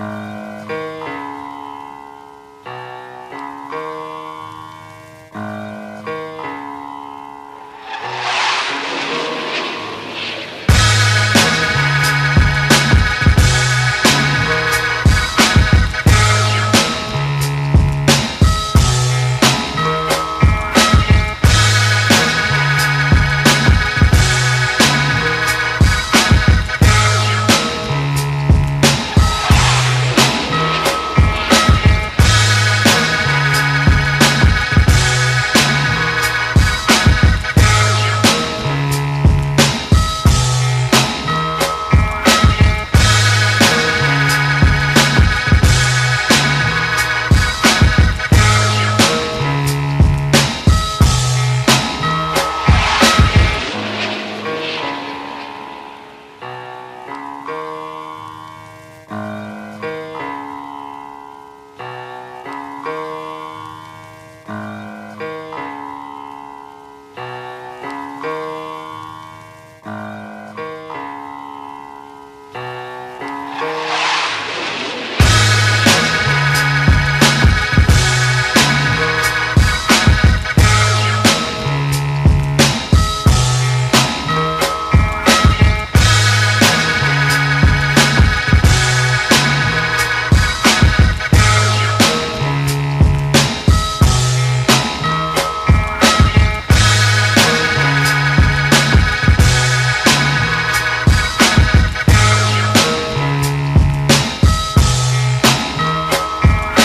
Uh...